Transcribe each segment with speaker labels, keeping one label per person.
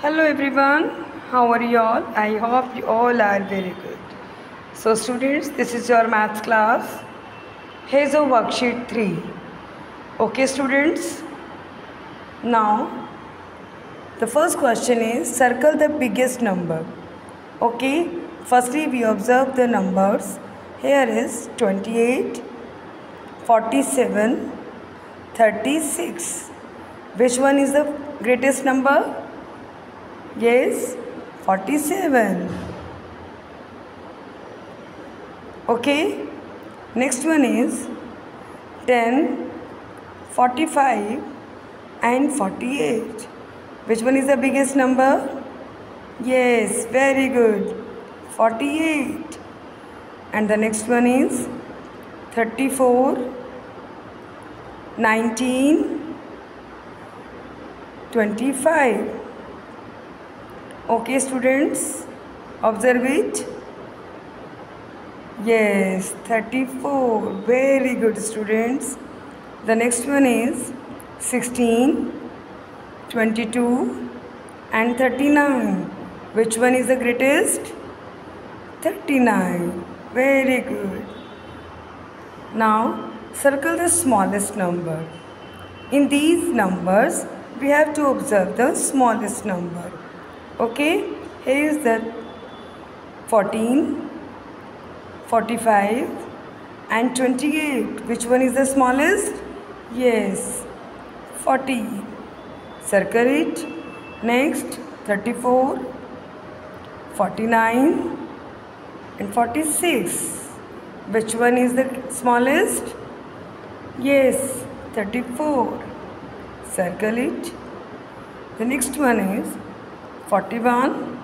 Speaker 1: Hello everyone, how are you all? I hope you all are very good. So, students, this is your maths class. Here's a worksheet 3. Okay, students? Now, the first question is circle the biggest number. Okay, firstly, we observe the numbers. Here is 28, 47, 36. Which one is the greatest number? Yes, 47. Okay, next one is 10, 45, and 48. Which one is the biggest number? Yes, very good. 48. And the next one is 34, 19, 25. Okay, students, observe it. Yes, 34. Very good, students. The next one is 16, 22, and 39. Which one is the greatest? 39. Very good. Now, circle the smallest number. In these numbers, we have to observe the smallest number. Okay, here is the 14, 45 and 28. Which one is the smallest? Yes, 40. Circle it. Next, 34, 49 and 46. Which one is the smallest? Yes, 34. Circle it. The next one is 41,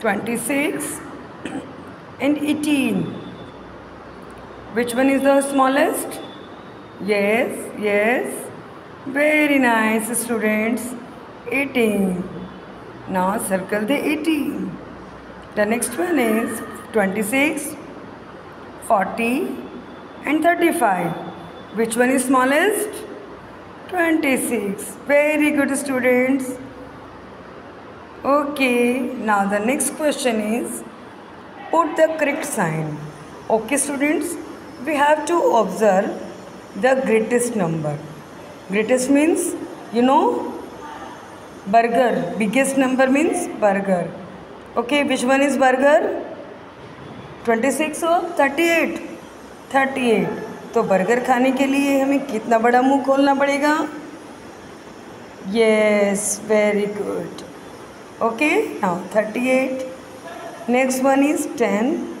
Speaker 1: 26 and 18. Which one is the smallest? Yes, yes. Very nice students. 18. Now circle the 18. The next one is 26, 40 and 35. Which one is smallest? 26. Very good students. Okay, now the next question is put the correct sign. Okay, students, we have to observe the greatest number. Greatest means, you know, burger. Biggest number means burger. Okay, which one is burger? 26 or 38? 38. तो burger खाने के लिए हमें कितना बड़ा मुँह खोलना पड़ेगा yes very good okay now 38 next one is 10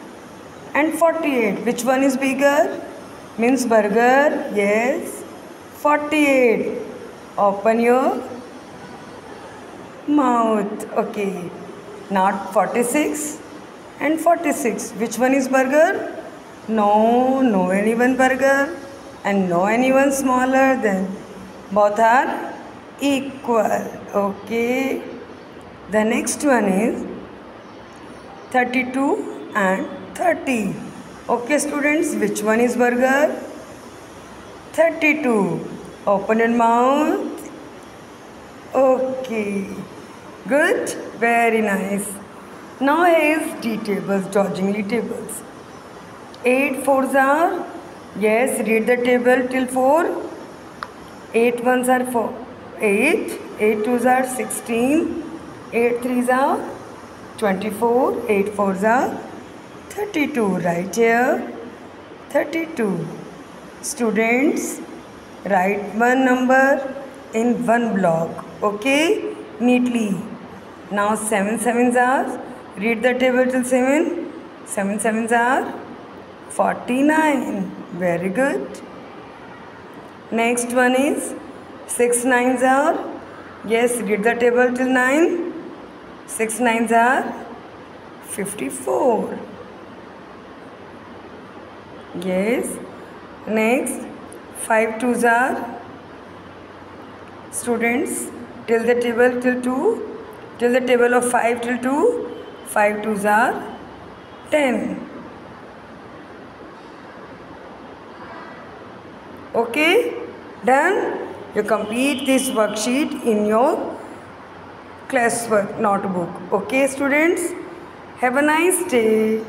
Speaker 1: and 48 which one is bigger? Means burger. Yes. 48 open your mouth. Okay. Not 46 and 46 which one is burger? No no anyone burger. And no anyone smaller than. Both are equal. Okay the next one is 32 and 30. Okay, students, which one is burger? 32. Open your mouth. Okay. Good. Very nice. Now here is D tables, dodgingly tables. 8 fours are, yes, read the table till 4. 8 ones are 4. 8. 8 twos are 16. 8 threes are 24, 8 fours are 32, right here 32. Students, write one number in one block, okay, neatly. Now 7 sevens are, read the table till 7, 7 sevens are 49, very good. Next one is 6 nines are, yes, read the table till 9. 6 nines are 54. Yes. Next, 5 twos are students. Till the table till 2 till the table of 5 till 2 5 twos are 10 okay? Done? You complete this worksheet in your classwork notebook. Okay, students? Have a nice day.